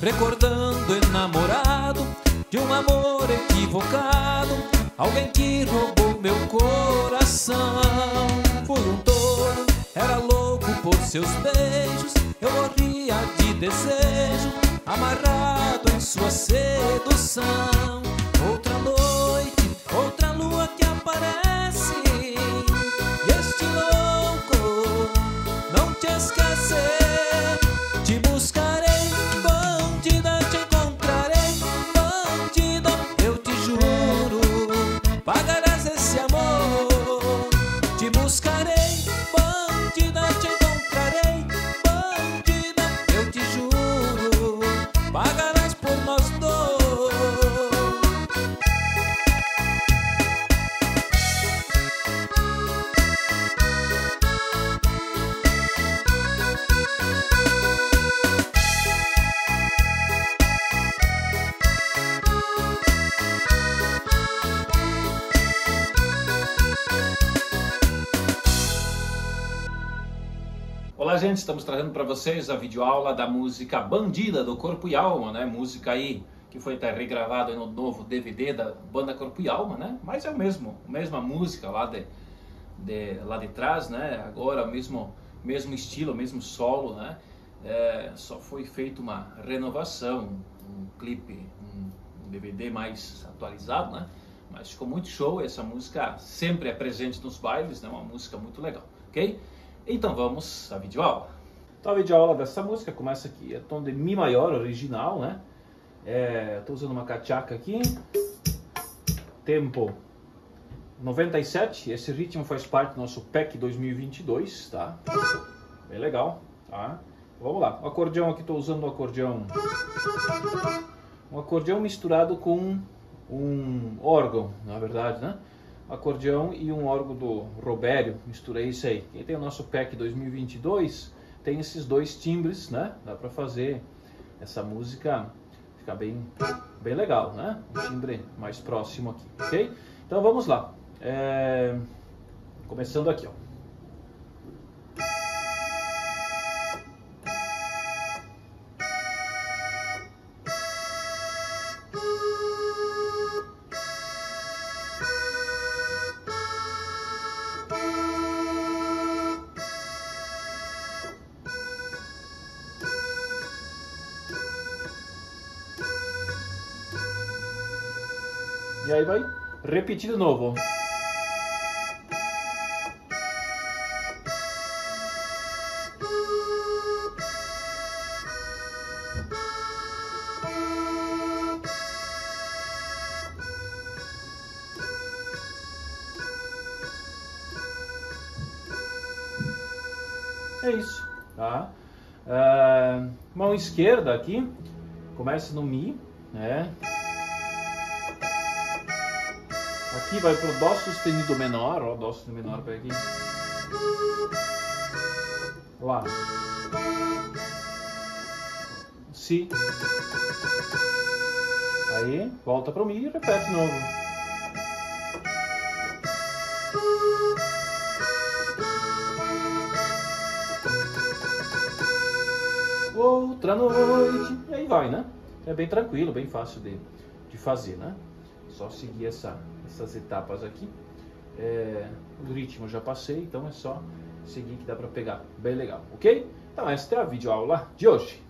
recordando enamorado de um amor equivocado, alguém que roubou meu coração. Fui um tolo, era louco por seus beijos, eu morria de desejo, amarrado em sua sedução. Outra noite, outra lua que aparece, e este louco não te esquecer. Olá, gente, estamos trazendo para vocês a videoaula da música Bandida do Corpo e Alma, né? Música aí que foi até regravada no novo DVD da banda Corpo e Alma, né? Mas é o mesmo, mesma música lá de, de lá de trás, né? Agora o mesmo mesmo estilo, mesmo solo, né? É, só foi feita uma renovação, um clipe, um, um DVD mais atualizado, né? Mas ficou muito show, essa música sempre é presente nos bailes, né? Uma música muito legal, ok? Então vamos à videoaula. Então a videoaula dessa música começa aqui, é tom de Mi maior original, né? Estou usando uma cachaca aqui, tempo 97, esse ritmo faz parte do nosso PEC 2022, tá? Bem legal, tá? Vamos lá, o acordeão aqui, estou usando o acordeão, um acordeão misturado com um órgão, na verdade, né? Acordeão e um órgão do Robério, misturei isso aí. Quem tem o nosso PEC 2022 tem esses dois timbres, né? Dá para fazer essa música ficar bem, bem legal, né? Um timbre mais próximo aqui, ok? Então vamos lá. É... Começando aqui, ó. E aí vai repetir de novo. É isso, tá? Ah, mão esquerda aqui, começa no Mi, né? Aqui vai pro Dó sustenido menor, ó, Dó sustenido menor, pega aqui. Lá. Si. Aí, volta pro Mi e repete de novo. Outra noite. E aí vai, né? É bem tranquilo, bem fácil de, de fazer, né? Só seguir essa, essas etapas aqui. É, o ritmo eu já passei, então é só seguir que dá para pegar bem legal, ok? Então esta é a videoaula de hoje.